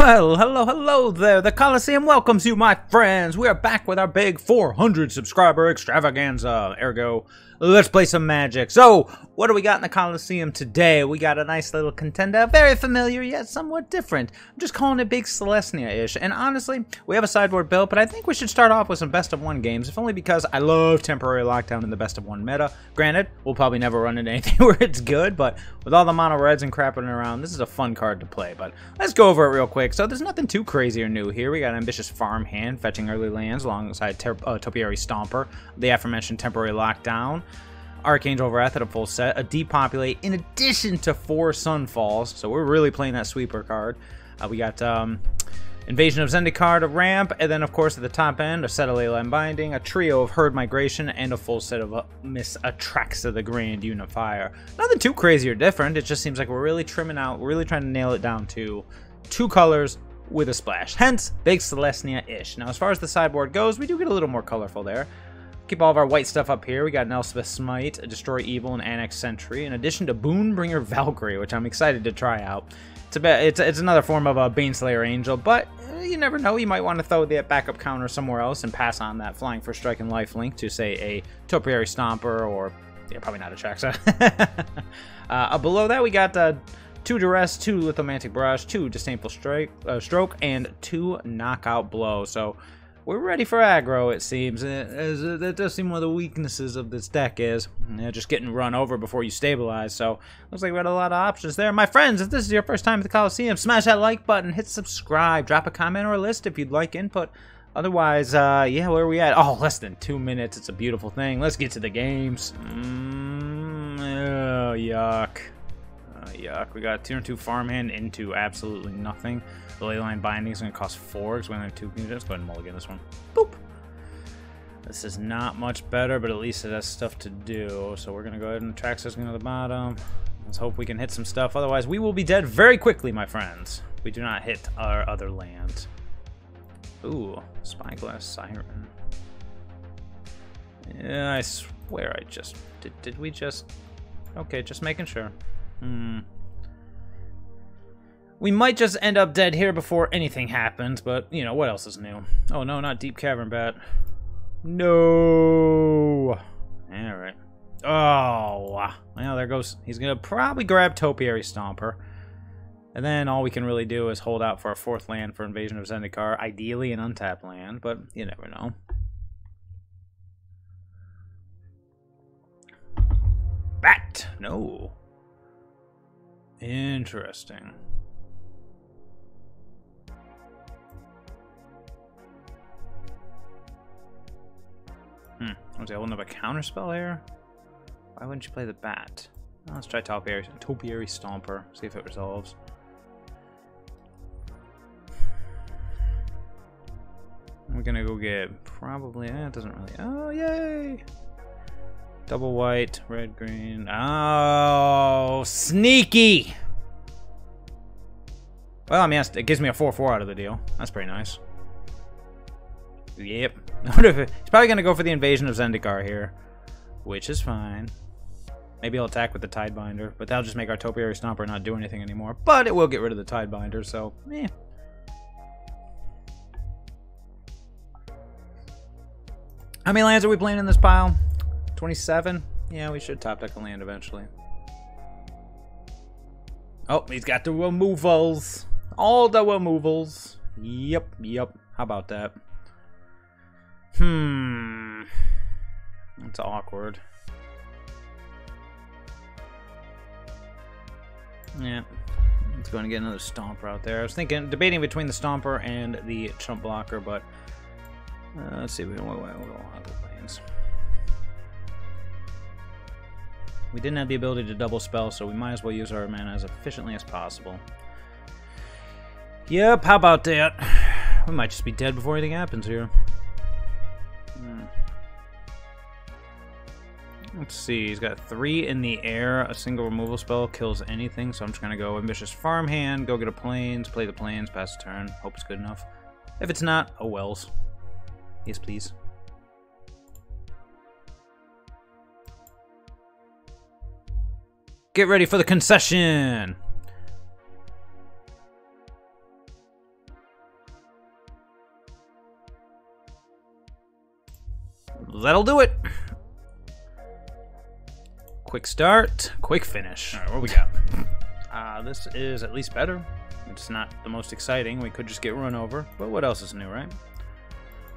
Well, hello, hello there. The Coliseum welcomes you, my friends. We are back with our big 400 subscriber extravaganza. Ergo, let's play some magic. So, what do we got in the Coliseum today? We got a nice little contender, very familiar yet somewhat different. I'm just calling it Big Selesnya-ish. And honestly, we have a sideboard built, but I think we should start off with some best of one games, if only because I love temporary lockdown in the best of one meta. Granted, we'll probably never run into anything where it's good, but with all the mono reds and crapping around, this is a fun card to play. But let's go over it real quick. So there's nothing too crazy or new here. We got Ambitious Farm Hand, fetching early lands alongside uh, Topiary Stomper, the aforementioned temporary lockdown. Archangel Wrath at a full set, a depopulate, in addition to four Sunfalls. So we're really playing that sweeper card. Uh, we got um, Invasion of Zendikar, a ramp, and then of course at the top end, a set of Binding, a trio of Herd Migration, and a full set of uh, Miss Atraxa the Grand Unifier. Nothing too crazy or different, it just seems like we're really trimming out, we're really trying to nail it down to two colors with a splash. Hence, Big Selesnya-ish. Now as far as the sideboard goes, we do get a little more colorful there. Keep all of our white stuff up here. We got an Elspeth Smite, Destroy Evil, and Annex Sentry, in addition to Boonbringer Valkyrie, which I'm excited to try out. It's a bit, it's, it's another form of a Baneslayer Angel, but eh, you never know. You might want to throw the backup counter somewhere else and pass on that Flying for Strike and Lifelink to, say, a Topiary Stomper or, yeah, probably not a Traxa. uh, below that, we got uh, two Duress, two Lithomantic Barrage, two Disdainful strike, uh, Stroke, and two Knockout Blow. So we're ready for aggro, it seems. As, uh, that does seem one of the weaknesses of this deck is just getting run over before you stabilize. So looks like we got a lot of options there. My friends, if this is your first time at the Coliseum, smash that like button, hit subscribe, drop a comment or a list if you'd like input. Otherwise, uh, yeah, where are we at? Oh, less than two minutes. It's a beautiful thing. Let's get to the games. Mm, oh, yuck. Uh, yuck. We got tier 2 farmhand into absolutely nothing. The leyline binding is going to cost 4 because we only have 2 Let's go ahead and mulligan this one. Boop. This is not much better, but at least it has stuff to do. So we're going to go ahead and track this to the bottom. Let's hope we can hit some stuff. Otherwise, we will be dead very quickly, my friends. We do not hit our other land. Ooh, Spyglass Siren. Yeah, I swear I just... Did, did we just... Okay, just making sure. Hmm. We might just end up dead here before anything happens, but, you know, what else is new? Oh, no, not Deep Cavern Bat. No! Alright. Oh, well, there goes... He's gonna probably grab Topiary Stomper. And then all we can really do is hold out for a fourth land for Invasion of Zendikar, ideally an untapped land, but you never know. Bat! No. Interesting. Hmm. Was I holding up a counterspell here? Why wouldn't you play the bat? let's try Topiary, Topiary Stomper, see if it resolves. We're gonna go get probably, eh, it doesn't really, oh, yay! Double white, red, green. Oh, sneaky! Well, I mean, it gives me a 4-4 out of the deal. That's pretty nice. Yep. He's probably going to go for the invasion of Zendikar here, which is fine. Maybe he'll attack with the Tidebinder, but that'll just make our Topiary Stomper not do anything anymore. But it will get rid of the Tidebinder, so. How many lands are we playing in this pile? 27? Yeah, we should top deck a land eventually. Oh, he's got the removals. All the removals. Yep, yep. How about that? Hmm. That's awkward. Yeah. Let's go and get another Stomper out there. I was thinking, debating between the Stomper and the Chump Blocker, but... Uh, let's see, we don't want other planes. We didn't have the ability to double spell, so we might as well use our mana as efficiently as possible. Yep, how about that? We might just be dead before anything happens here. Hmm. Let's see, he's got three in the air. A single removal spell kills anything, so I'm just going to go Ambitious Farmhand, go get a Plains, play the Plains, pass the turn. Hope it's good enough. If it's not, oh wells. Yes, please. Get ready for the concession! That'll do it. Quick start, quick finish. All right, what we got? Uh, this is at least better. It's not the most exciting. We could just get run over. But what else is new, right?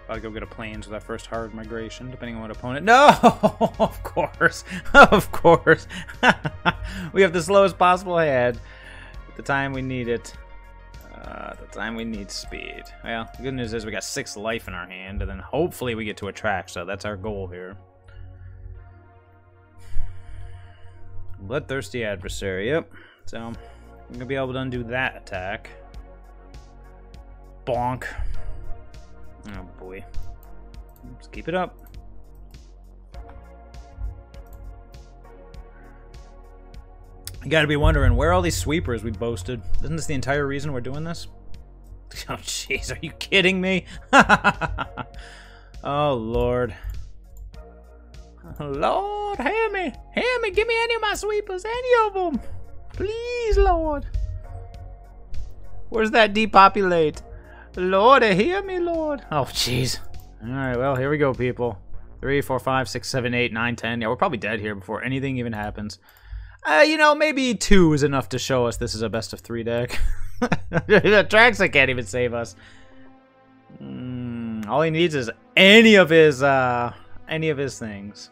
About to go get a plains with our first herd migration, depending on what opponent. No! of course. of course. we have the slowest possible head at the time we need it. Uh, the time we need speed. Well, the good news is we got six life in our hand, and then hopefully we get to attract, so that's our goal here. Bloodthirsty adversary, yep. So, I'm gonna be able to undo that attack. Bonk. Oh boy. Let's keep it up. You gotta be wondering, where are all these sweepers we boasted? Isn't this the entire reason we're doing this? Oh jeez, are you kidding me? oh lord. Lord, hear me. Hear me, give me any of my sweepers, any of them. Please, Lord. Where's that depopulate? Lord, hear me, Lord. Oh, jeez. All right, well, here we go, people. Three, four, five, six, seven, eight, nine, ten. Yeah, we're probably dead here before anything even happens. Uh, you know, maybe two is enough to show us this is a best of three deck. the Traxa can't even save us. Mm, all he needs is any of his, uh, any of his things.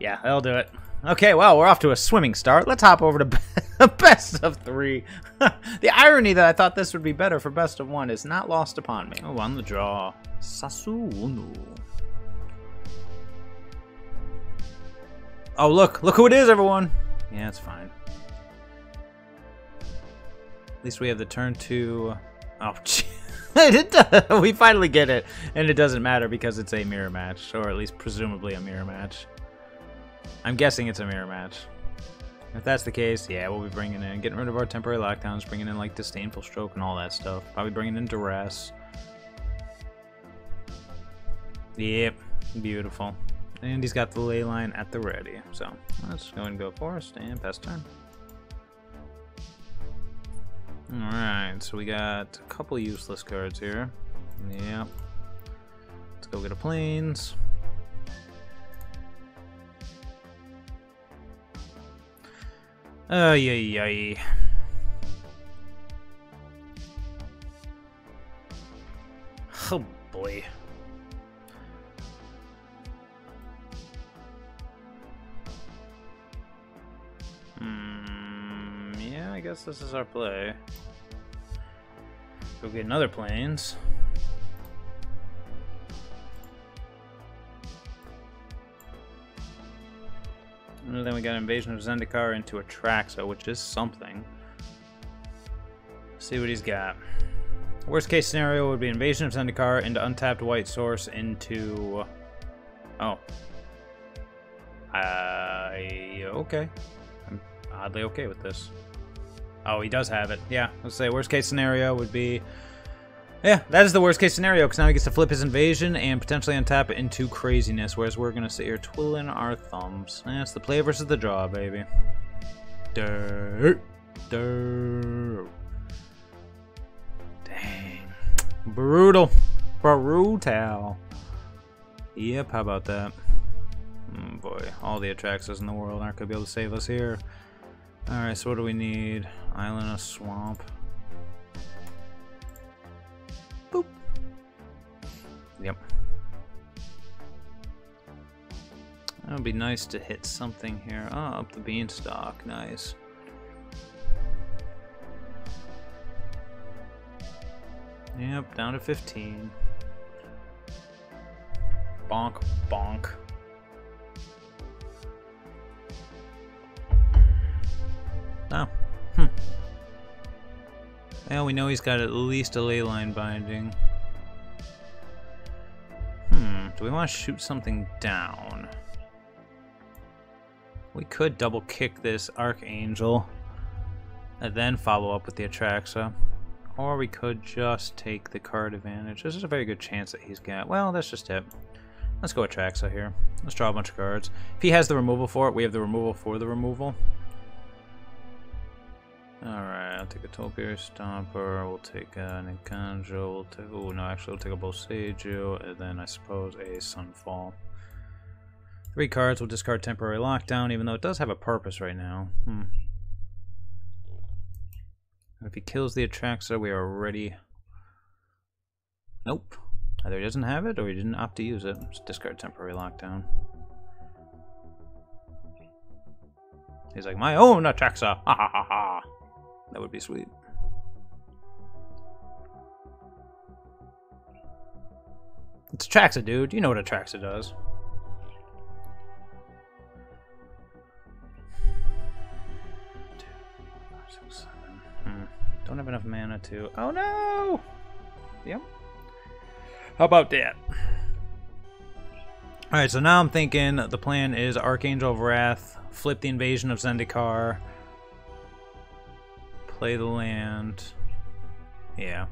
Yeah, that'll do it. Okay, well, we're off to a swimming start. Let's hop over to the best of three. the irony that I thought this would be better for best of one is not lost upon me. Oh, on the draw. Sassuolo. Oh, look. Look who it is, everyone. Yeah, it's fine. At least we have the turn two. Oh, we finally get it. And it doesn't matter because it's a mirror match. Or at least presumably a mirror match. I'm guessing it's a mirror match. If that's the case, yeah, we'll be bringing in, getting rid of our temporary lockdowns, bringing in like disdainful stroke and all that stuff. Probably bringing in duress. Yep, beautiful. And he's got the ley line at the ready. So let's go and go forest and pass turn. Alright, so we got a couple useless cards here. Yep. Let's go get a plains. Ay, ay, ay. Oh boy. Hmm, yeah, I guess this is our play. Go get another plains. And then we got Invasion of Zendikar into Atraxa, which is something. Let's see what he's got. Worst case scenario would be Invasion of Zendikar into untapped white source into... Oh. I... okay. Oddly okay with this. Oh, he does have it. Yeah, let's say worst case scenario would be yeah, that is the worst case scenario, because now he gets to flip his invasion and potentially untap into craziness, whereas we're going to sit here twiddling our thumbs. It's the play versus the draw, baby. Dirt. Dirt. Dang. Brutal. Brutal. Yep, how about that? Oh boy, all the Atraxas in the world aren't going to be able to save us here. Alright, so what do we need? Island of Swamp. Boop. Yep. That would be nice to hit something here. Oh, up the beanstalk. Nice. Yep, down to 15. Bonk, bonk. Oh. Hmm. Well, we know he's got at least a ley line binding. Do we want to shoot something down? We could double kick this Archangel and then follow up with the Atraxa. Or we could just take the card advantage. This is a very good chance that he's got. Well, that's just it. Let's go Atraxa here. Let's draw a bunch of cards. If he has the removal for it, we have the removal for the removal. Alright, I'll take a Topiary Stomper, we'll take an Inkanjo, we'll take, oh no, actually we'll take a Boseiju, and then I suppose a Sunfall. Three cards we'll discard temporary lockdown, even though it does have a purpose right now. Hmm. If he kills the Atraxa, we are ready. Nope. Either he doesn't have it or he didn't opt to use it. Discard temporary lockdown. He's like, my own Atraxa! Ha ha ha ha! That would be sweet. It's Atraxa, dude. You know what Atraxa does. Hmm. Don't have enough mana to... Oh no! Yep. How about that? Alright, so now I'm thinking the plan is Archangel of Wrath, flip the invasion of Zendikar, play the land. Yeah.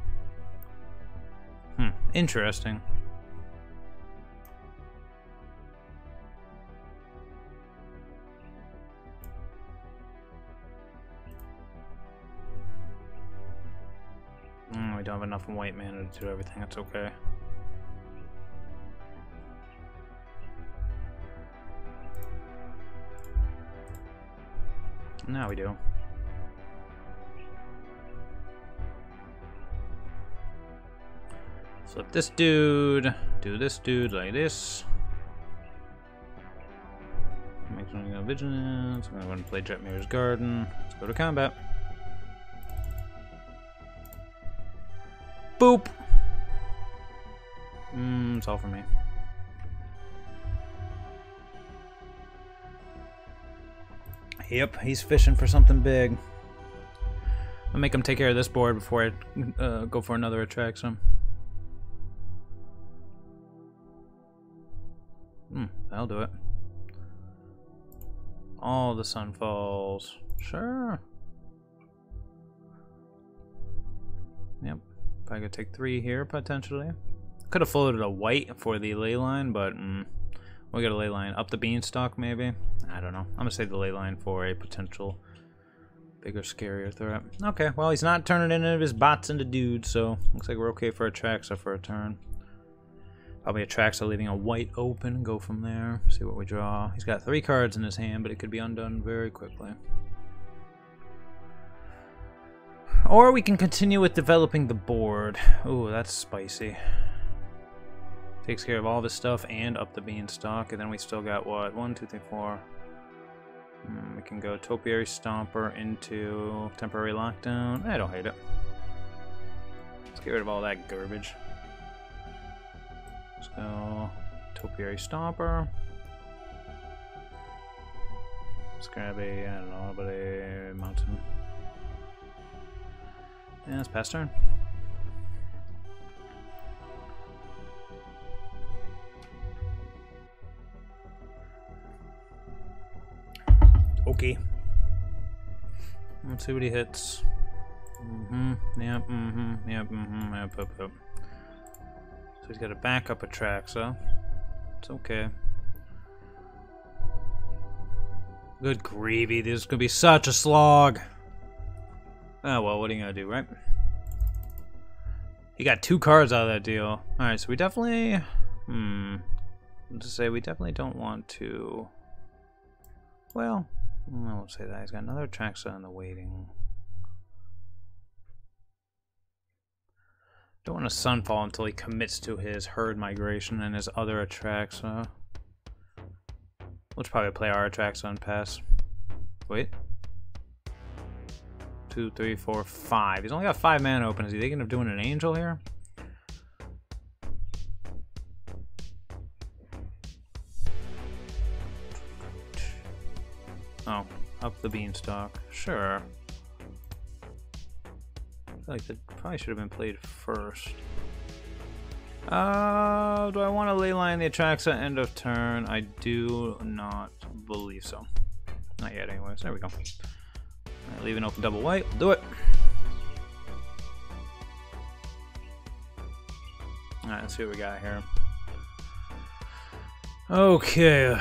Hmm, interesting. Mm, we don't have enough white mana to do everything, that's okay. Now we do. If this dude, do this dude like this. Make something of vigilance. I'm gonna go and play Jetmir's Garden. Let's go to combat. Boop. Mmm, it's all for me. Yep, he's fishing for something big. I'll make him take care of this board before I uh, go for another attraction. That'll do it. All the sun falls. Sure. Yep. I could take three here, potentially. Could have floated a white for the ley line, but mm, we got a ley line. Up the beanstalk, maybe? I don't know. I'm going to save the ley line for a potential bigger, scarier threat. Okay, well, he's not turning any of his bots into dudes, so looks like we're okay for Atraxa for a turn. Probably Atraxa leaving a white open, go from there, see what we draw. He's got three cards in his hand, but it could be undone very quickly. Or we can continue with developing the board. Ooh, that's spicy. Takes care of all this stuff and up the beanstalk, and then we still got what? One, two, three, four. Mm, we can go Topiary Stomper into Temporary Lockdown. I don't hate it. Let's get rid of all that garbage. Go Topiary Stomper. Let's grab a, I don't know, but a mountain. Yeah, it's past turn. Okay. Let's see what he hits. Mm-hmm. Yep, mm-hmm. Yep, mm-hmm. Yep, yep, yep. So he's got a backup Atraxa. It's okay. Good gravy, this is gonna be such a slog. Oh well, what are you gonna do, right? He got two cards out of that deal. Alright, so we definitely... Hmm... To say, we definitely don't want to... Well, I won't say that. He's got another Atraxa in the waiting. Don't want a Sunfall until he commits to his herd migration and his other Atraxa. Let's probably play our Atraxa and pass. Wait two, three, four, five. He's only got five mana open. Is he thinking of doing an angel here? Oh, up the beanstalk. Sure. Like that probably should have been played first. Uh, do I want to leyline the Atraxa end of turn? I do not believe so. Not yet anyways. There we go. Right, leave an open double white. We'll do it. Alright, let's see what we got here. Okay.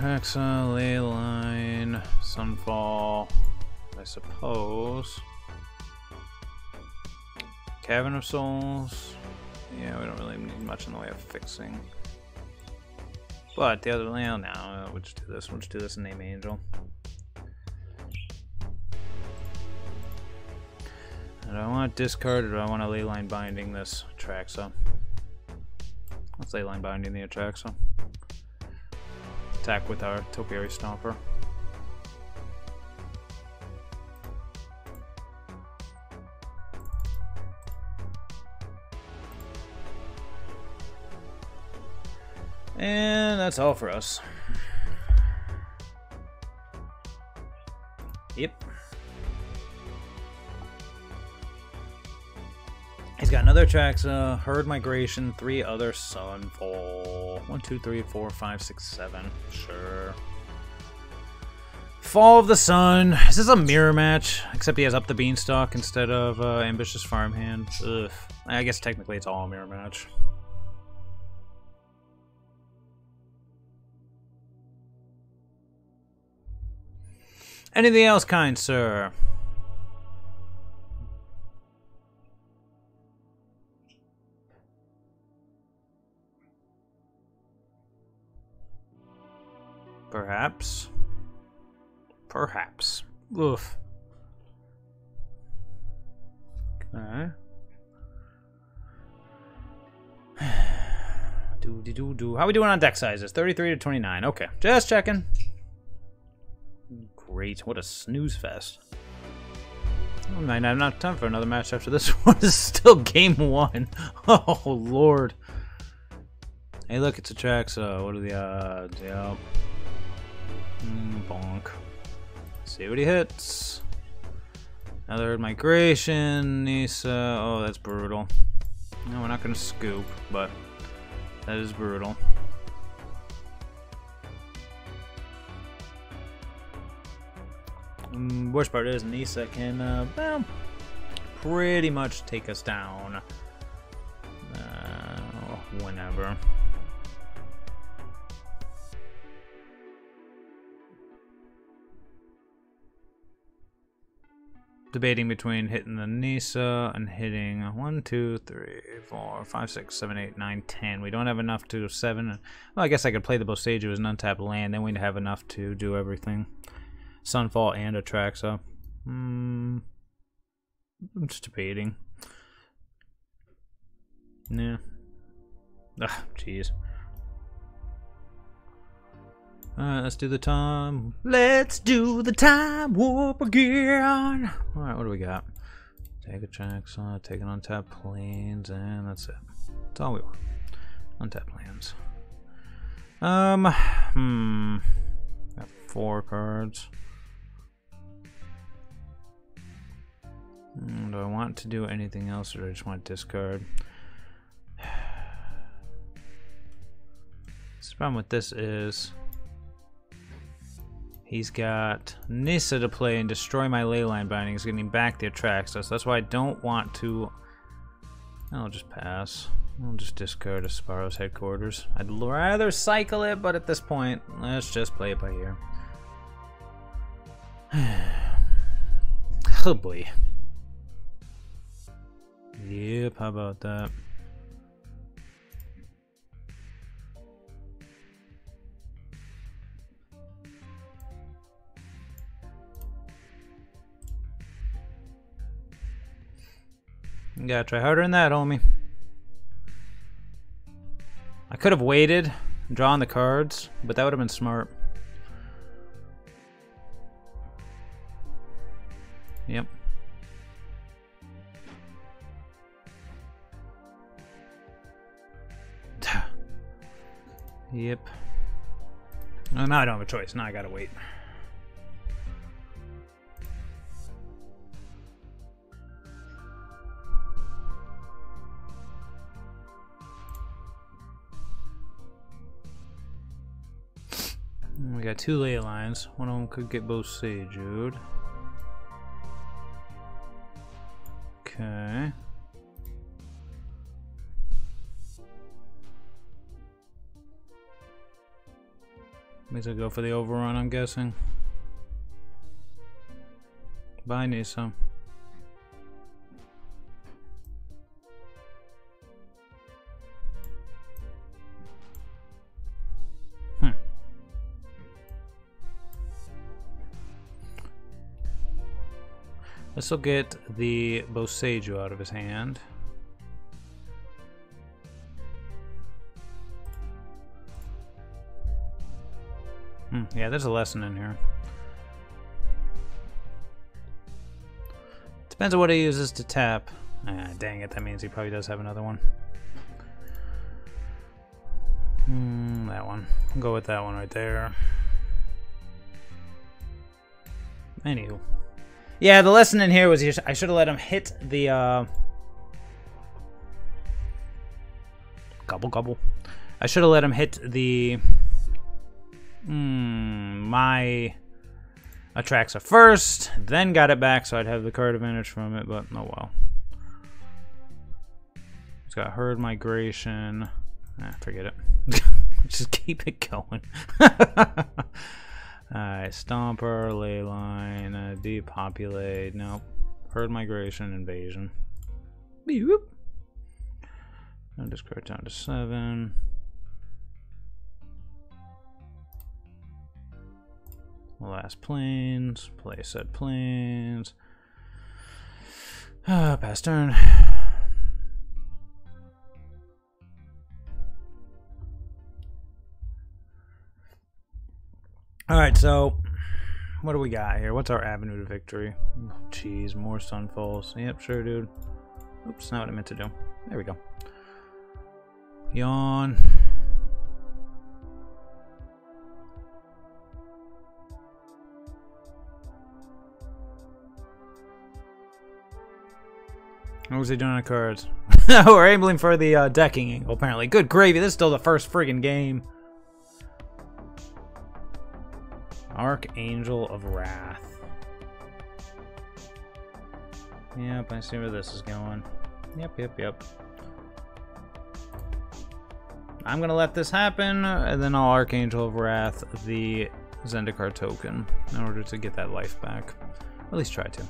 Hexa, ley line, sunfall, I suppose. Cavern of Souls. Yeah, we don't really need much in the way of fixing. But the other, well, no, we'll just do this. We'll just do this and name Angel. Do I want to discard or do I want to leyline binding this Atraxa? Let's leyline binding the Atraxa. Attack with our Topiary Stomper. And that's all for us. Yep. He's got another Traxa, Herd Migration, three other Sunfall. One, two, three, four, five, six, seven. Sure. Fall of the Sun. This is a mirror match? Except he has Up the Beanstalk instead of uh, Ambitious Farmhand. Ugh. I guess technically it's all a mirror match. Anything else, kind sir? Perhaps. Perhaps. Oof. Okay. do do do do. How we doing on deck sizes? 33 to 29. Okay. Just checking. Great. What a snooze fest. I might not have enough time for another match after this one. this is still game one. Oh, Lord. Hey, look, it's a track, so what are the odds? Yep. Mm, bonk. See what he hits. Another migration. Nissa. Oh, that's brutal. No, we're not going to scoop, but that is brutal. Mm, worst part is Nissa can, uh, well, pretty much take us down. Uh, whenever. debating between hitting the Nissa and hitting 1, 2, 3, 4, 5, 6, 7, 8, 9, 10. We don't have enough to 7. Well, I guess I could play the Boseiju as an untapped land, then we'd have enough to do everything. Sunfall and Atraxa. Hmm. I'm just debating. Yeah. Ah, jeez. Alright, let's do the time. Let's do the time warp again. Alright, what do we got? Take a Jackson, take an untapped plains, and that's it. That's all we want. Untapped lands. Um, hmm. Got four cards. Do I want to do anything else or do I just want discard? The problem with this is He's got Nissa to play and destroy my leyline bindings, getting back the Atraxa. So that's why I don't want to... I'll just pass. I'll just discard a Spara's headquarters. I'd rather cycle it, but at this point, let's just play it by ear. oh boy. Yep, how about that? You gotta try harder than that, homie. I could have waited, drawn the cards, but that would have been smart. Yep. Yep. Well, now I don't have a choice. Now I gotta wait. We got two ley lines. One of them could get both Saged. Okay. To go for the overrun, I'm guessing. Bye, Nissa. Hmm. This will get the Boseiju out of his hand. Hmm, yeah, there's a lesson in here. Depends on what he uses to tap. Ah, dang it, that means he probably does have another one. Hmm, that one. I'll go with that one right there. Anywho. Yeah, the lesson in here was I should have let him hit the, uh... Gobble, gobble. I should have let him hit the... Hmm, my... Atraxa first, then got it back so I'd have the card advantage from it, but oh well. It's got herd migration. Ah, forget it. Just keep it going. Alright, Stomper, Leyline, uh, Depopulate, nope. Herd Migration, Invasion. Beep. And discard down to seven. Last plains, play set plains. Ah, pass turn. Alright, so what do we got here? What's our avenue to victory? Jeez, oh, more sunfalls. Yep, sure, dude. Oops, not what I meant to do. There we go. Yawn. What was he doing on cards? We're aiming for the uh, decking angle, apparently. Good gravy, this is still the first friggin' game. Archangel of Wrath. Yep, I see where this is going. Yep, yep, yep. I'm gonna let this happen, and then I'll Archangel of Wrath the Zendikar token in order to get that life back. At least try to.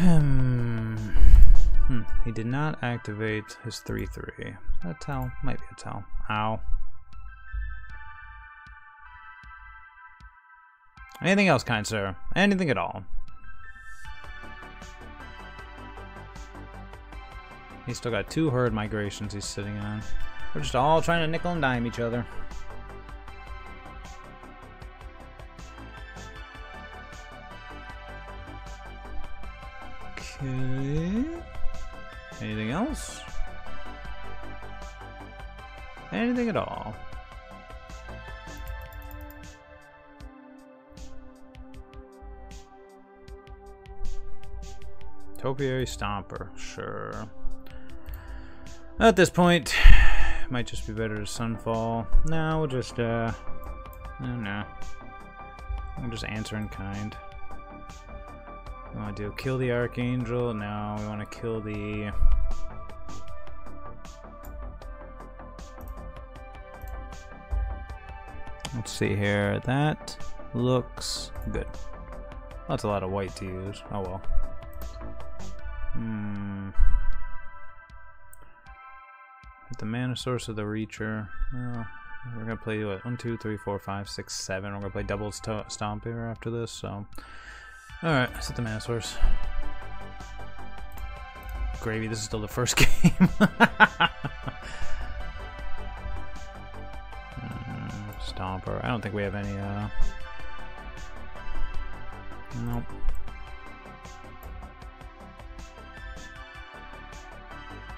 Hmm. Hmm. He did not activate his 3-3. That tell? Might be a tell. Ow. Anything else, kind sir? Anything at all? He's still got two herd migrations he's sitting on. We're just all trying to nickel and dime each other. Okay. Anything else? Anything at all? Topiary Stomper, sure. At this point, might just be better to Sunfall. No, we'll just, uh, no, no. I'm just answering kind. We want to do kill the Archangel. No, we want to kill the... Let's see here. That looks good. That's a lot of white to use. Oh well. Hmm. the mana source of the Reacher. Well, we're gonna play what? One, two, three, four, five, six, seven. We're gonna play double st stomp here after this. So, all right, set the mana source. Gravy. This is still the first game. Hmm, Stomper. I don't think we have any. Uh... Nope.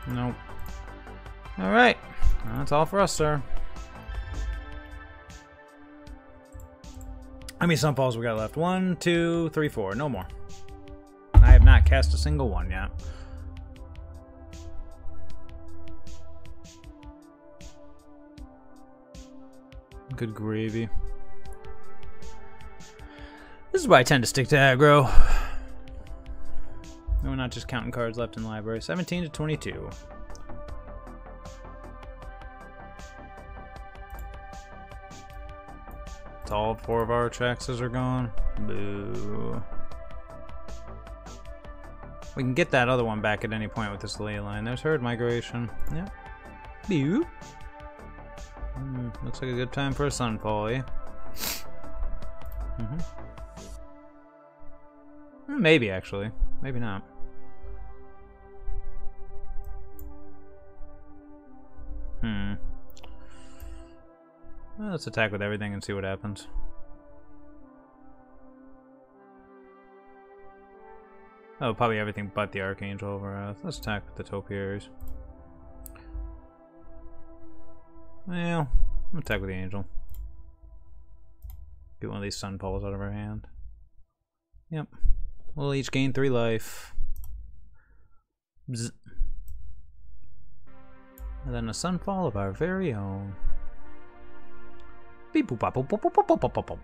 Nope. Alright. That's all for us, sir. How many sunfalls we got left? One, two, three, four. No more. I have not cast a single one yet. Good gravy. This is why I tend to stick to uh, aggro. No, we're not just counting cards left in the library. 17 to 22. All four of our Atraxas are gone. Boo. We can get that other one back at any point with this ley line. There's herd migration. Yeah. Boo. Mm, looks like a good time for a sunfall, eh? Mm -hmm. Maybe, actually. Maybe not. Let's attack with everything and see what happens. Oh, probably everything but the Archangel over Let's attack with the Topiaries. Well, attack with the Angel. Get one of these Sunfalls out of our hand. Yep. We'll each gain three life. Bzz. And then a Sunfall of our very own. Beep boop boop boop boop boop boop boop.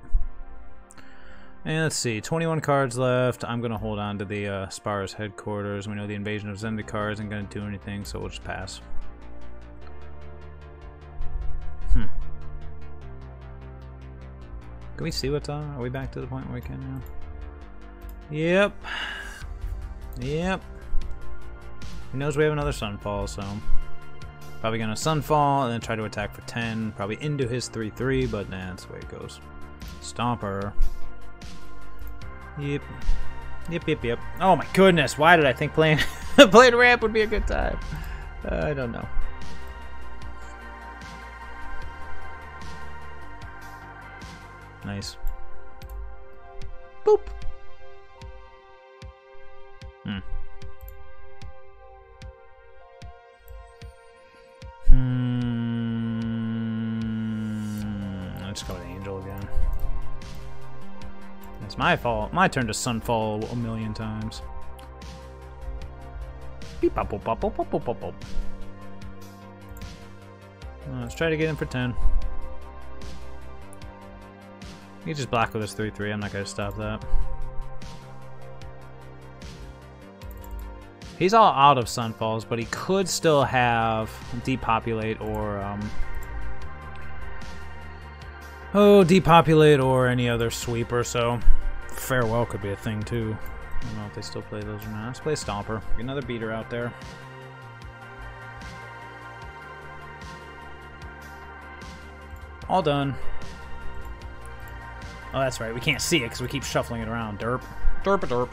And let's see, 21 cards left. I'm going to hold on to the uh, headquarters. We know the Invasion of Zendikar isn't going to do anything, so we'll just pass. Hmm. Can we see what's on? Are we back to the point where we can now? Yep. Yep. He knows we have another Sunfall, so... Probably gonna Sunfall and then try to attack for 10. Probably into his 3-3, but nah, that's the way it goes. Stomper. Yep. Yep, yep, yep. Oh my goodness, why did I think playing playing ramp would be a good time? Uh, I don't know. Nice. My fault. My turn to Sunfall a million times. Beep, bop, bop, bop, bop, bop, bop, bop. Let's try to get him for 10. He just block with his 3-3. I'm not going to stop that. He's all out of Sunfalls, but he could still have Depopulate or, um... Oh, Depopulate or any other sweeper, so... Farewell could be a thing, too. I don't know if they still play those or not. Let's play Stomper. Another beater out there. All done. Oh, that's right. We can't see it because we keep shuffling it around. Derp. Derp a derp.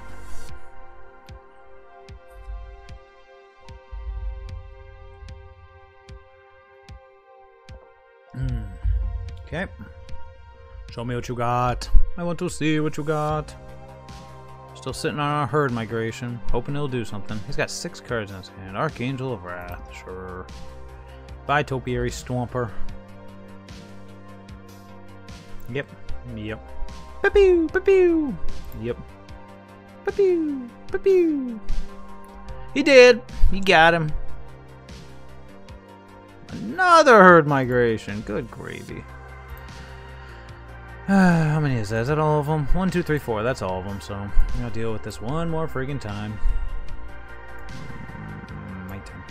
Okay. Show me what you got. I want to see what you got. Still sitting on our herd migration, hoping he'll do something. He's got six cards in his hand. Archangel of Wrath, sure. Bye, Topiary Stomper. Yep. Yep. Pew pew Yep. Pew pew He did. He got him. Another herd migration. Good gravy. how many is that? Is that all of them? One, two, three, four. That's all of them. So gonna deal with this one more friggin' time. Mm, my turn.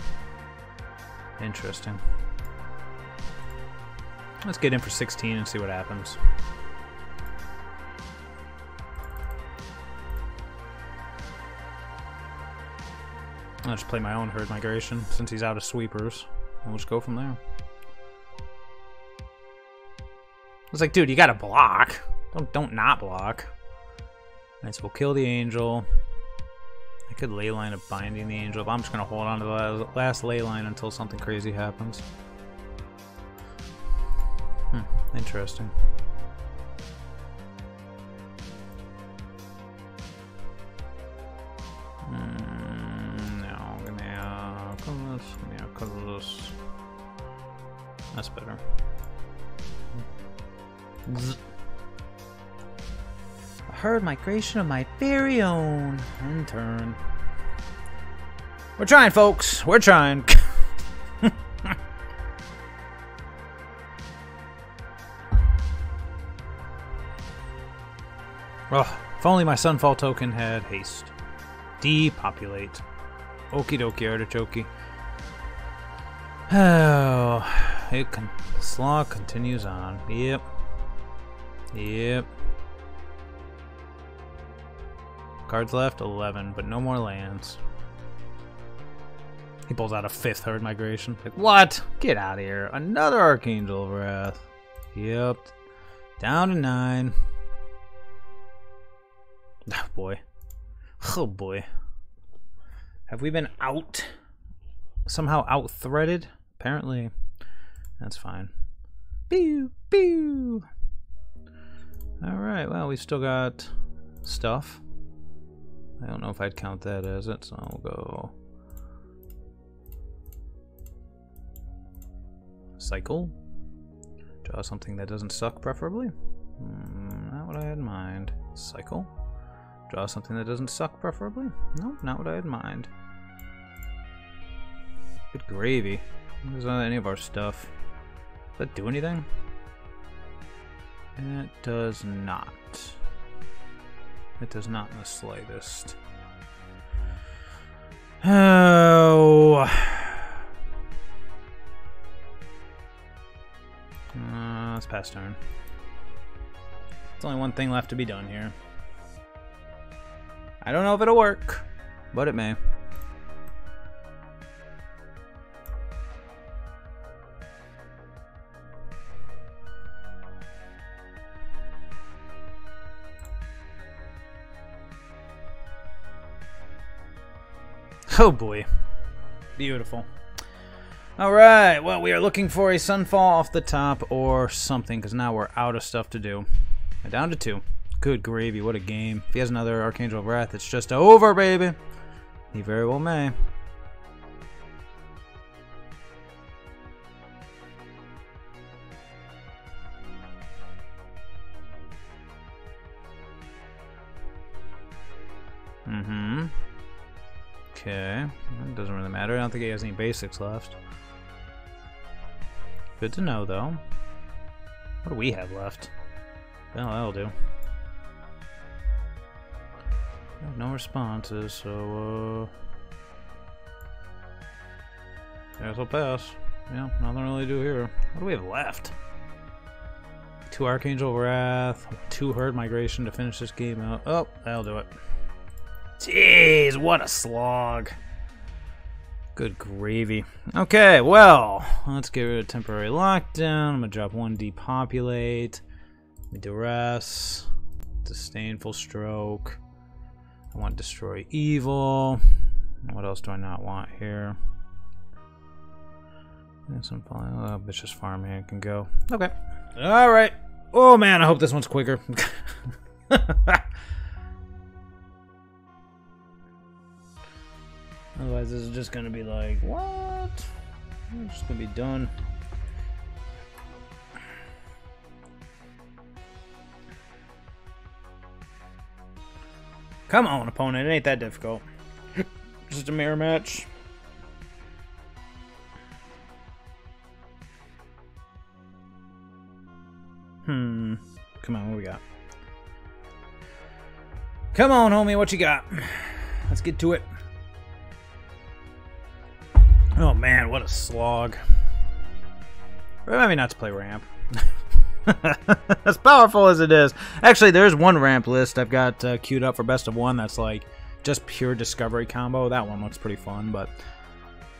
Interesting. Let's get in for 16 and see what happens. I'll just play my own herd migration since he's out of sweepers. We'll just go from there. It's like, dude, you gotta block. Don't don't not block. We'll kill the angel. I could leyline of binding the angel, but I'm just gonna hold on to the last leyline until something crazy happens. Hmm, interesting. Migration of my very own. In turn. We're trying, folks. We're trying. oh, if only my Sunfall token had haste. Depopulate. Okie dokie, artichoke. Oh. It can the slog continues on. Yep. Yep. Cards left 11, but no more lands. He pulls out a fifth herd migration. Like, what? Get out of here. Another Archangel of Wrath. Yep. Down to nine. Oh, boy. Oh boy. Have we been out? Somehow out threaded? Apparently. That's fine. Pew, pew. Alright, well, we still got stuff. I don't know if I'd count that as it, so I'll go. Cycle. Draw something that doesn't suck, preferably. Mm, not what I had in mind. Cycle. Draw something that doesn't suck, preferably. Nope, not what I had in mind. Good gravy. There's not any of our stuff. Does that do anything? It does not. It does not in the slightest. Oh. Uh, let's pass turn. There's only one thing left to be done here. I don't know if it'll work, but it may. Oh boy. Beautiful. Alright, well, we are looking for a sunfall off the top or something, because now we're out of stuff to do. We're down to two. Good gravy, what a game. If he has another Archangel Wrath, it's just over, baby. He very well may. Think he has any basics left. Good to know, though. What do we have left? Well, that'll do. No responses, so, uh... Guess I'll pass. Yeah, nothing really to do here. What do we have left? Two Archangel Wrath, two Herd Migration to finish this game out. Oh, that'll do it. Jeez, what a slog. Good gravy. Okay, well, let's get rid of temporary lockdown. I'm gonna drop one depopulate. Duress. Disdainful stroke. I want destroy evil. What else do I not want here? And some oh, vicious farm here can go. Okay. Alright. Oh man, I hope this one's quicker. Otherwise, this is just gonna be like, what? It's just gonna be done. Come on, opponent. It ain't that difficult. just a mirror match. Hmm. Come on, what we got? Come on, homie, what you got? Let's get to it. Oh man, what a slog. Remind me not to play ramp. as powerful as it is. Actually, there's one ramp list I've got uh, queued up for best of one that's like just pure discovery combo. That one looks pretty fun, but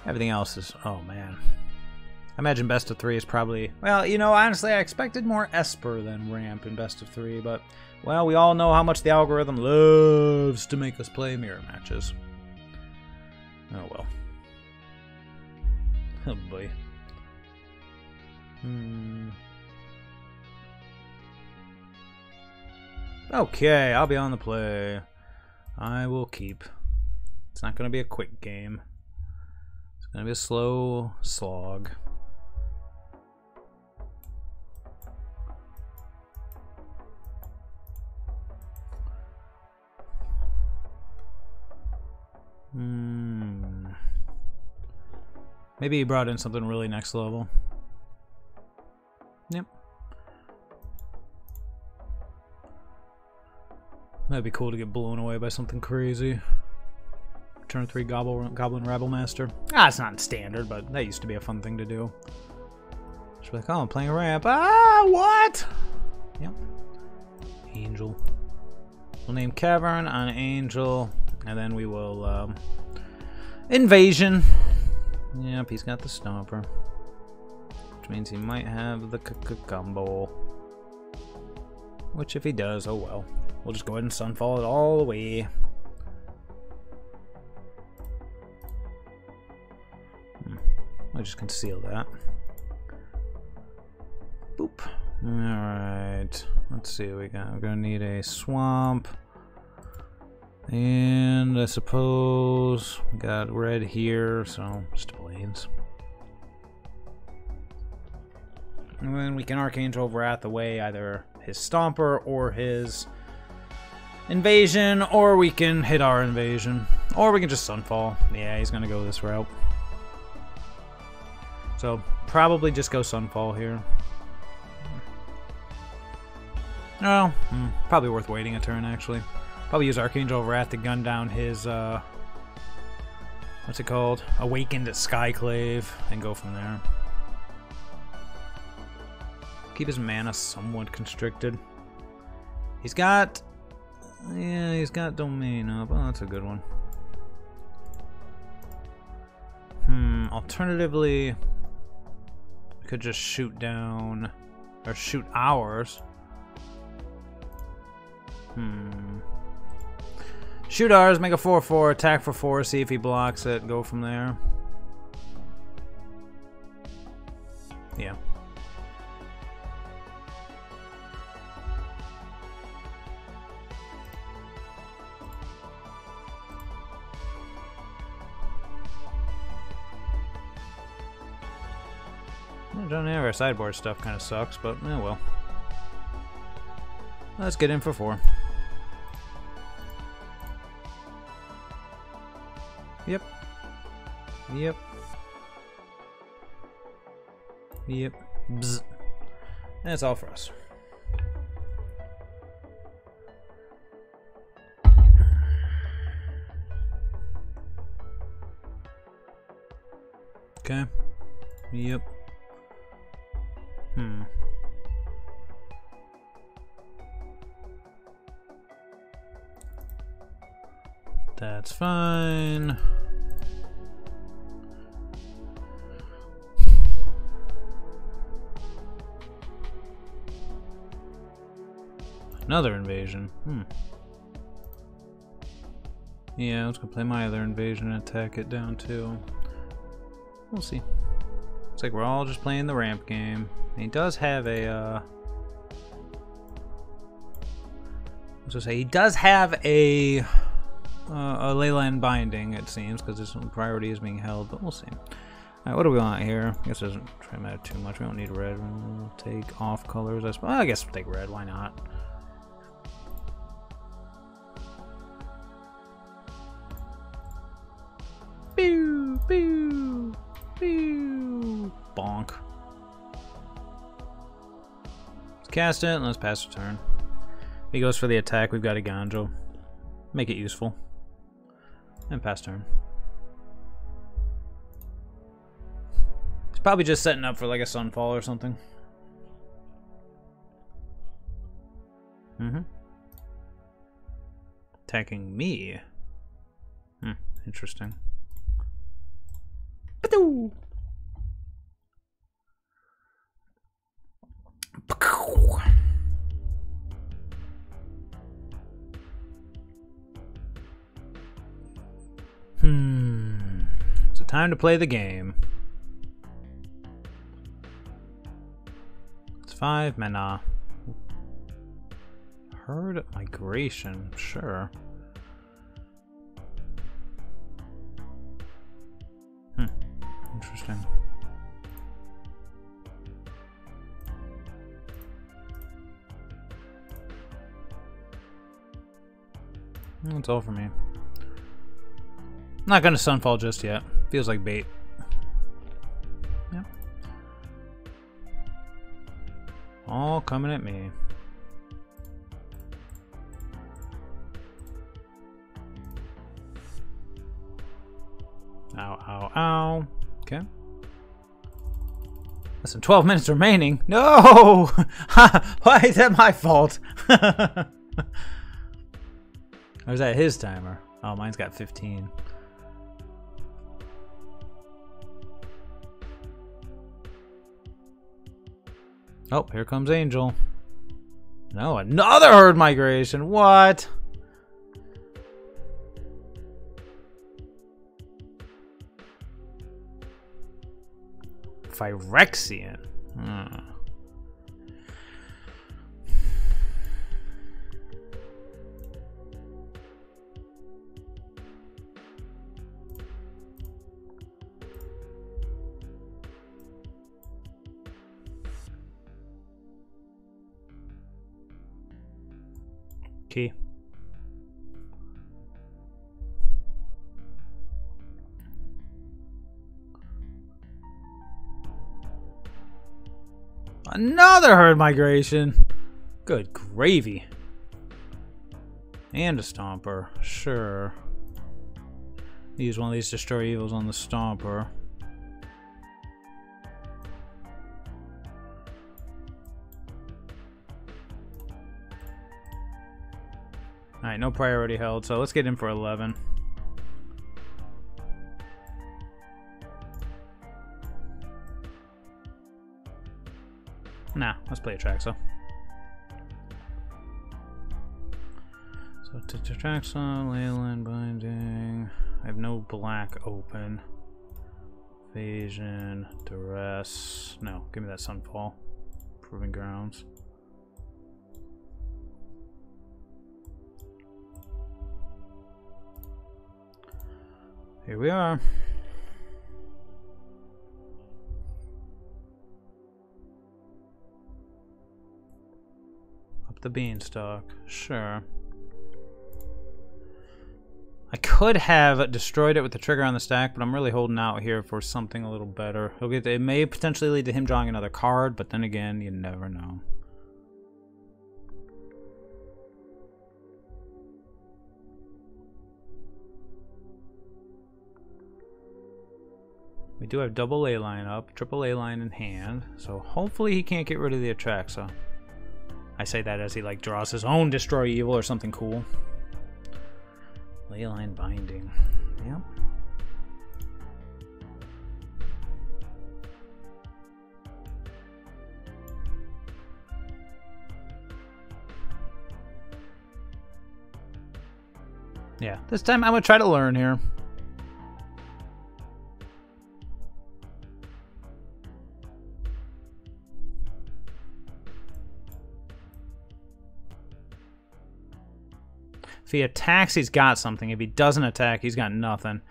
everything else is, oh man. I imagine best of three is probably, well, you know, honestly, I expected more Esper than ramp in best of three, but, well, we all know how much the algorithm loves to make us play mirror matches. Oh well. Oh boy. Hmm. Okay, I'll be on the play. I will keep. It's not going to be a quick game. It's going to be a slow slog. Hmm. Maybe he brought in something really next level. Yep. That'd be cool to get blown away by something crazy. Turn 3 Goblin, Goblin Rabble Master. Ah, it's not standard, but that used to be a fun thing to do. Just like, oh, I'm playing a ramp. Ah, what? Yep. Angel. We'll name Cavern on Angel, and then we will, um, Invasion. Yep, he's got the stomper. Which means he might have the cucumbo. Which if he does, oh well. We'll just go ahead and sunfall it all the way. Hmm. I'll just conceal that. Boop. Alright. Let's see what we got. We're gonna need a swamp. And I suppose we got red here, so just plains. And then we can Archangel Wrath away either his Stomper or his invasion, or we can hit our invasion. Or we can just Sunfall. Yeah, he's gonna go this route. So, probably just go Sunfall here. Oh, hmm, probably worth waiting a turn, actually. Probably use Archangel Wrath to gun down his, uh... What's it called? Awakened Skyclave, and go from there. Keep his mana somewhat constricted. He's got... Yeah, he's got Domain up. Oh, that's a good one. Hmm, alternatively... We could just shoot down... Or shoot ours. Hmm. Shoot ours, make a 4-4, attack for 4, see if he blocks it, go from there. Yeah. Don't have our sideboard stuff kind of sucks, but eh, well. Let's get in for four. Yep. Yep. Yep. Bzz. That's all for us. Okay. Yep. Hmm. That's fine. Another invasion. Hmm. Yeah, I was gonna play my other invasion and attack it down too. We'll see. Looks like we're all just playing the ramp game. He does have a, uh... Let's just say, he does have a uh, a Leyline binding, it seems, because his priority is being held, but we'll see. Alright, what do we want here? I guess it doesn't matter too much. We don't need red. We'll take off colors. I, suppose. I guess we'll take red. Why not? Cast it and let's pass the turn. he goes for the attack, we've got a Ganjo. Make it useful. And pass turn. He's probably just setting up for like a sunfall or something. Mm-hmm. Attacking me. Hmm, interesting. Time to play the game. It's five mana. Herd migration, sure. Hmm. Interesting. That's all for me. Not gonna sunfall just yet. Feels like bait. Yep. All coming at me. Ow, ow, ow. Okay. Listen, 12 minutes remaining. No! Why is that my fault? or is that his timer? Oh, mine's got 15. Oh, here comes Angel. No, another herd migration. What? Phyrexian. Hmm. Another herd migration. Good gravy. And a stomper. Sure. Use one of these destroy evils on the stomper. Priority held, so let's get in for 11. Nah, let's play Atraxa. So Atraxa, Leyline Binding. I have no black open. Evasion, Duress. No, give me that Sunfall. Proving Grounds. Here we are. Up the beanstalk. Sure. I could have destroyed it with the trigger on the stack, but I'm really holding out here for something a little better. It may potentially lead to him drawing another card, but then again, you never know. We do have double A line up, triple A line in hand, so hopefully he can't get rid of the Atraxa. I say that as he like draws his own Destroy Evil or something cool. Leyline Binding. Yep. Yeah, this time I'm gonna try to learn here. If he attacks, he's got something. If he doesn't attack, he's got nothing.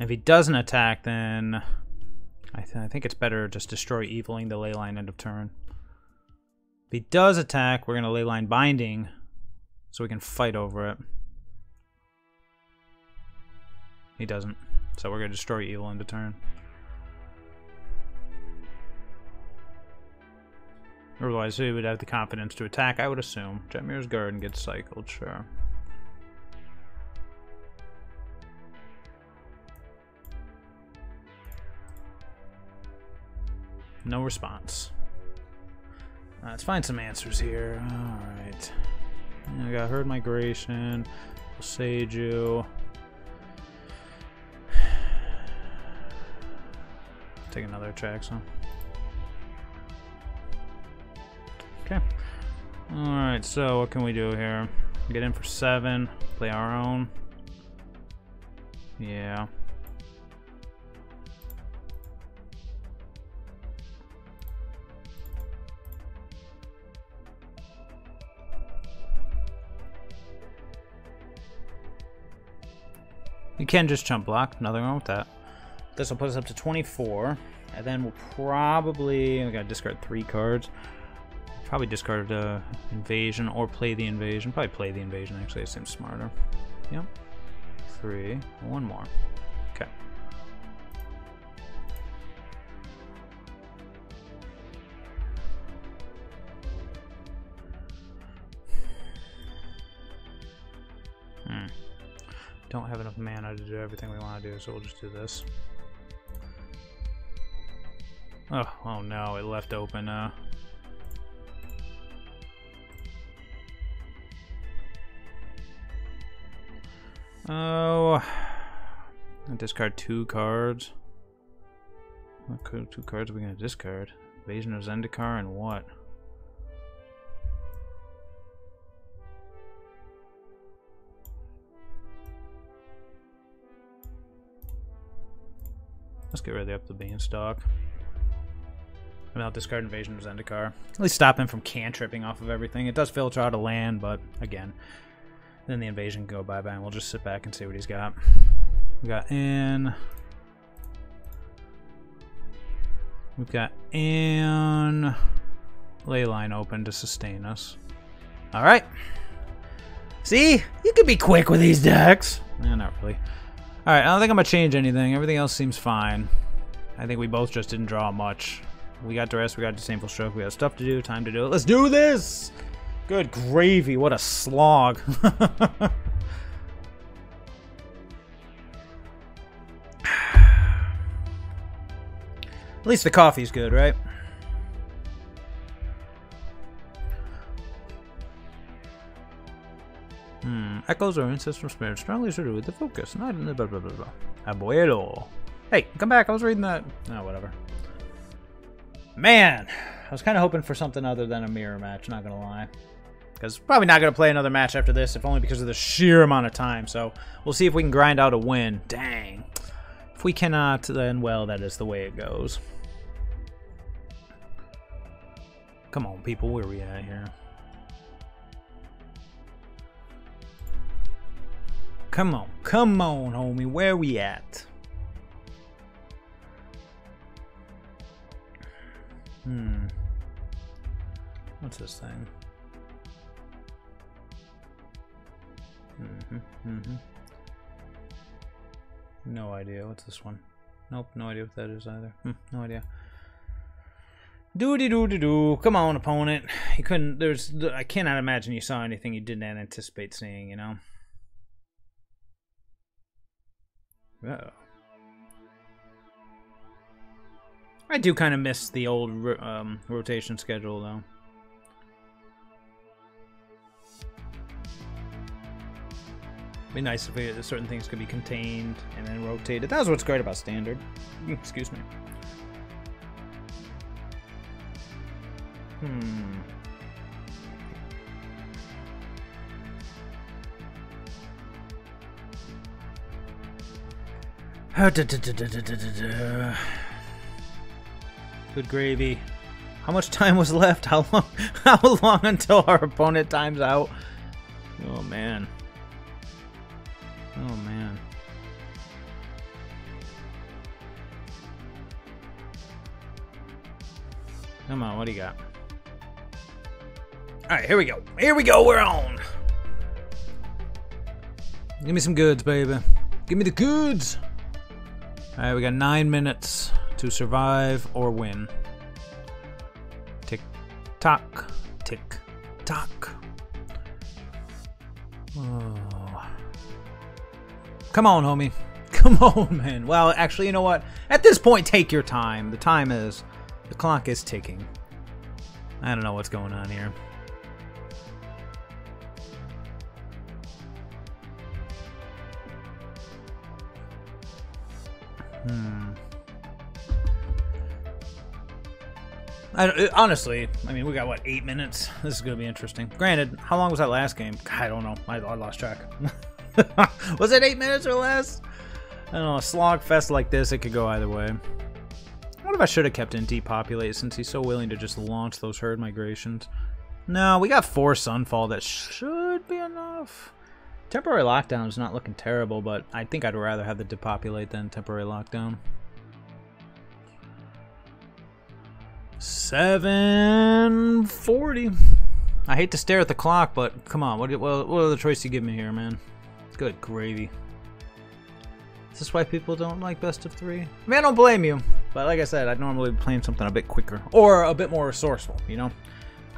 If he doesn't attack, then I, th I think it's better just destroy eviling the leyline end of turn. If he does attack, we're going to leyline binding so we can fight over it. He doesn't. So we're going to destroy evil end of turn. Otherwise, he would have the confidence to attack, I would assume. Jetmir's Garden gets cycled, sure. No response. Uh, let's find some answers here. Alright. I got herd migration. Seiju. Take another track, so. Okay. Alright, so what can we do here? Get in for seven. Play our own. Yeah. You can just jump block, nothing wrong with that. This will put us up to 24, and then we'll probably, we gotta discard three cards. Probably discard uh, invasion or play the invasion. Probably play the invasion actually, it seems smarter. Yep. Three, one more. Okay. Don't have enough mana to do everything we want to do, so we'll just do this. Oh, oh no, it left open. Uh... Oh, I discard two cards. What two cards are we gonna discard? Invasion of Zendikar and what? Let's get rid of the up the beanstalk. Without discard invasion of Zendikar. At least stop him from cantripping off of everything. It does filter out a land, but again, then the invasion can go bye-bye, and we'll just sit back and see what he's got. We got in. We've got in leyline open to sustain us. All right. See, you can be quick with these decks. Eh, not really. All right, I don't think I'm gonna change anything. Everything else seems fine. I think we both just didn't draw much. We got to rest. we got Disdainful Stroke, we got stuff to do, time to do it. Let's do this! Good gravy, what a slog. At least the coffee's good, right? Echoes or ancestral spirits strongly associated with the focus, not in the blah blah blah blah. Abuelo. Hey, come back. I was reading that. No, oh, whatever. Man, I was kind of hoping for something other than a mirror match, not gonna lie. Because probably not gonna play another match after this, if only because of the sheer amount of time. So we'll see if we can grind out a win. Dang. If we cannot, then well, that is the way it goes. Come on, people, where are we at here? Come on, come on, homie, where we at? Hmm. What's this thing? Mm-hmm, mm-hmm. No idea. What's this one? Nope, no idea what that is either. Hmm, no idea. Doody doo doo doo. Come on, opponent. You couldn't. There's. I cannot imagine you saw anything you didn't anticipate seeing. You know. Oh. I do kind of miss the old um, rotation schedule, though. Be nice if it, certain things could be contained and then rotated. That was what's great about standard. Excuse me. Hmm. Good gravy. How much time was left? How long? How long until our opponent times out? Oh man. Oh man. Come on, what do you got? Alright, here we go. Here we go, we're on! Give me some goods, baby. Give me the goods! Alright, we got nine minutes to survive or win. Tick tock, tick tock. Oh. Come on, homie. Come on, man. Well, actually, you know what? At this point, take your time. The time is. The clock is ticking. I don't know what's going on here. Hmm. I, honestly, I mean, we got what eight minutes. This is gonna be interesting. Granted, how long was that last game? I don't know. I, I lost track. was it eight minutes or less? I don't know. A slog fest like this, it could go either way. What if I should have kept in depopulate since he's so willing to just launch those herd migrations? No, we got four Sunfall. That should be enough. Temporary lockdown is not looking terrible, but I think I'd rather have the depopulate than temporary lockdown. 740. I hate to stare at the clock, but come on. What, what, other choice you give me here, man? Good gravy. Is this why people don't like best of three? I mean, I don't blame you. But like I said, I'd normally be playing something a bit quicker. Or a bit more resourceful, you know?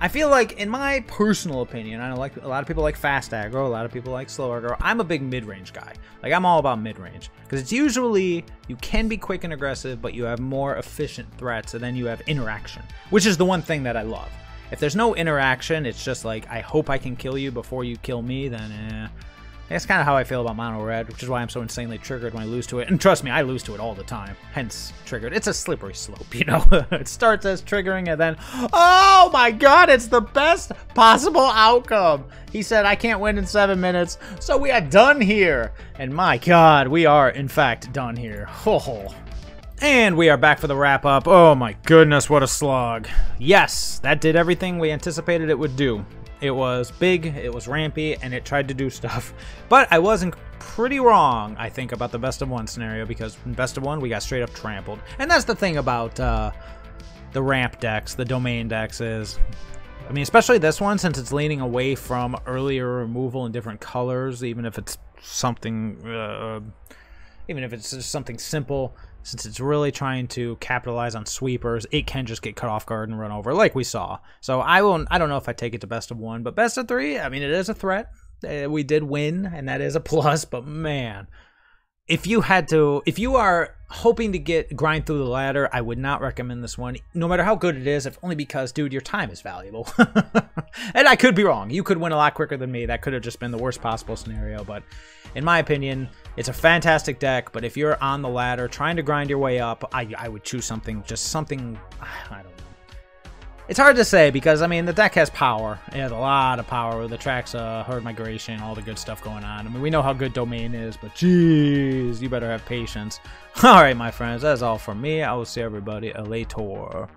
I feel like, in my personal opinion, I know like a lot of people like fast aggro, a lot of people like slow aggro. I'm a big mid-range guy. Like I'm all about mid-range because it's usually you can be quick and aggressive, but you have more efficient threats, and then you have interaction, which is the one thing that I love. If there's no interaction, it's just like I hope I can kill you before you kill me. Then eh, that's kind of how I feel about Mono Red, which is why I'm so insanely triggered when I lose to it. And trust me, I lose to it all the time. Hence, triggered. It's a slippery slope, you know? it starts as triggering and then, oh my god, it's the best possible outcome. He said, I can't win in seven minutes, so we are done here. And my god, we are, in fact, done here. Oh. And we are back for the wrap up. Oh my goodness, what a slog. Yes, that did everything we anticipated it would do. It was big, it was rampy, and it tried to do stuff. But I wasn't pretty wrong, I think, about the best of one scenario because in best of one, we got straight up trampled. And that's the thing about uh, the ramp decks, the domain decks is. I mean, especially this one, since it's leaning away from earlier removal in different colors, even if it's something, uh, even if it's just something simple, since it's really trying to capitalize on sweepers, it can just get cut off guard and run over, like we saw. So I won't. I don't know if I take it to best of one, but best of three. I mean, it is a threat. Uh, we did win, and that is a plus. But man, if you had to, if you are hoping to get grind through the ladder, I would not recommend this one, no matter how good it is. If only because, dude, your time is valuable. and I could be wrong. You could win a lot quicker than me. That could have just been the worst possible scenario. But in my opinion, it's a fantastic deck. But if you're on the ladder trying to grind your way up, I, I would choose something, just something. I don't know. It's hard to say because, I mean, the deck has power. It has a lot of power with the tracks, uh, herd migration, all the good stuff going on. I mean, we know how good Domain is, but jeez, you better have patience. All right, my friends, that's all from me. I will see everybody later.